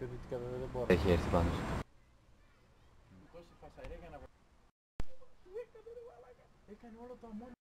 πιο δυτικά βέβαια δεν μπορώ. Έχει έρθει πάνω σου. Τόση φασαρία για να... Έκανε όλο το αμμόνι